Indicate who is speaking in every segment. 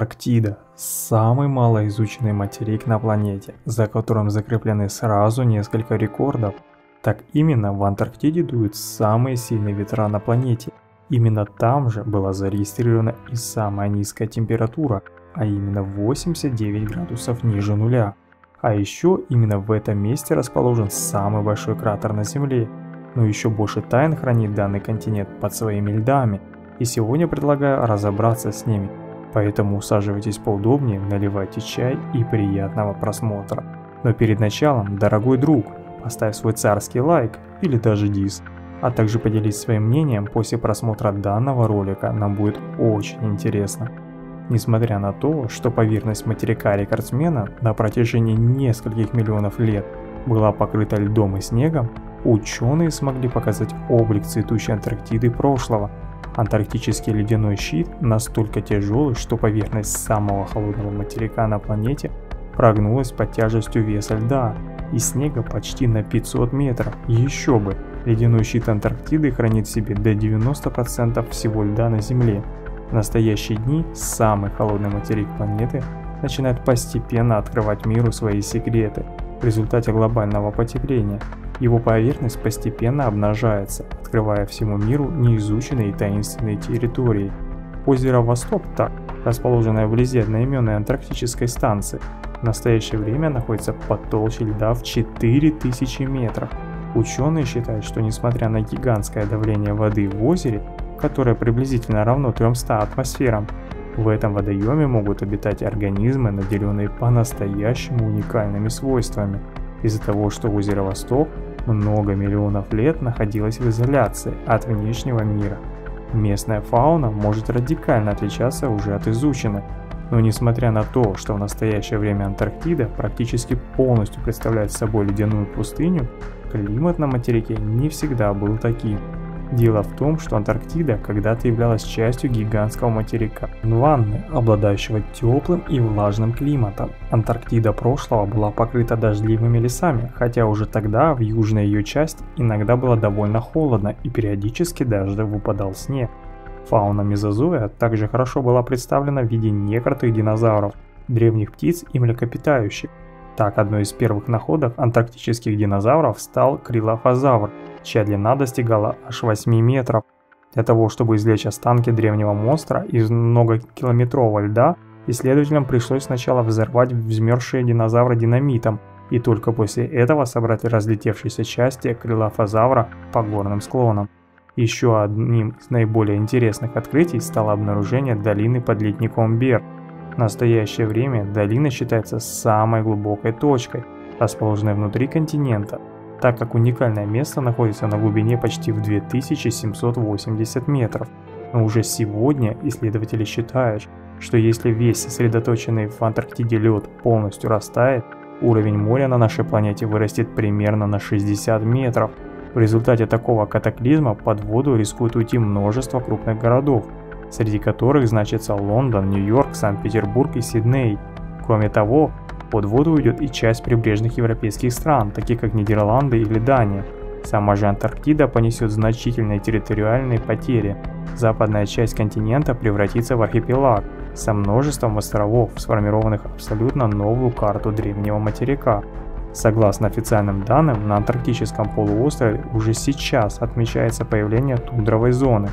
Speaker 1: Антарктида – самый малоизученный материк на планете, за которым закреплены сразу несколько рекордов. Так именно в Антарктиде дуют самые сильные ветра на планете. Именно там же была зарегистрирована и самая низкая температура, а именно 89 градусов ниже нуля. А еще именно в этом месте расположен самый большой кратер на Земле. Но еще больше тайн хранит данный континент под своими льдами. И сегодня предлагаю разобраться с ними – Поэтому усаживайтесь поудобнее, наливайте чай и приятного просмотра. Но перед началом, дорогой друг, поставь свой царский лайк или даже дис, а также поделись своим мнением после просмотра данного ролика, нам будет очень интересно. Несмотря на то, что поверхность материка рекордсмена на протяжении нескольких миллионов лет была покрыта льдом и снегом, ученые смогли показать облик цветущей Антарктиды прошлого – Антарктический ледяной щит настолько тяжелый, что поверхность самого холодного материка на планете прогнулась под тяжестью веса льда и снега почти на 500 метров. Еще бы! Ледяной щит Антарктиды хранит в себе до 90% всего льда на Земле. В настоящие дни самый холодный материк планеты начинает постепенно открывать миру свои секреты в результате глобального потепления – его поверхность постепенно обнажается, открывая всему миру неизученные и таинственные территории. Озеро Восток, так, расположенное вблизи одноименной антарктической станции, в настоящее время находится под толщей льда в 4000 метров. Ученые считают, что несмотря на гигантское давление воды в озере, которое приблизительно равно 300 атмосферам, в этом водоеме могут обитать организмы, наделенные по-настоящему уникальными свойствами. Из-за того, что озеро Восток много миллионов лет находилась в изоляции от внешнего мира. Местная фауна может радикально отличаться уже от изученной, но несмотря на то, что в настоящее время Антарктида практически полностью представляет собой ледяную пустыню, климат на материке не всегда был таким. Дело в том, что Антарктида когда-то являлась частью гигантского материка Нванны, обладающего теплым и влажным климатом. Антарктида прошлого была покрыта дождливыми лесами, хотя уже тогда в южной ее части иногда было довольно холодно и периодически даже выпадал снег. Фауна мезозоя также хорошо была представлена в виде некротых динозавров, древних птиц и млекопитающих. Так, одной из первых находок антарктических динозавров стал крилофазавр – чья длина достигала аж 8 метров. Для того, чтобы извлечь останки древнего монстра из многокилометрового льда, исследователям пришлось сначала взорвать взмерзшие динозавры динамитом, и только после этого собрать разлетевшиеся части крылофазавра по горным склонам. Еще одним из наиболее интересных открытий стало обнаружение долины под ледником Бер. В настоящее время долина считается самой глубокой точкой, расположенной внутри континента, так как уникальное место находится на глубине почти в 2780 метров. Но уже сегодня исследователи считают, что если весь сосредоточенный в Антарктиде лед полностью растает, уровень моря на нашей планете вырастет примерно на 60 метров. В результате такого катаклизма под воду рискует уйти множество крупных городов, среди которых значится Лондон, Нью-Йорк, Санкт-Петербург и Сидней. Кроме того, под воду уйдет и часть прибрежных европейских стран, таких как Нидерланды или Дания. Сама же Антарктида понесет значительные территориальные потери. Западная часть континента превратится в архипелаг со множеством островов, сформированных абсолютно новую карту древнего материка. Согласно официальным данным, на антарктическом полуострове уже сейчас отмечается появление тундровой зоны.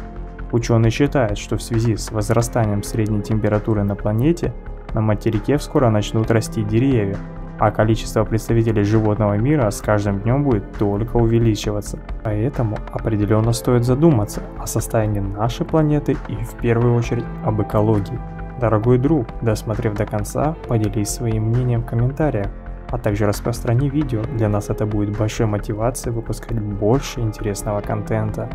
Speaker 1: Ученые считают, что в связи с возрастанием средней температуры на планете на материке скоро начнут расти деревья, а количество представителей животного мира с каждым днем будет только увеличиваться. Поэтому определенно стоит задуматься о состоянии нашей планеты и в первую очередь об экологии. Дорогой друг, досмотрев до конца, поделись своим мнением в комментариях, а также распространи видео, для нас это будет большой мотивацией выпускать больше интересного контента.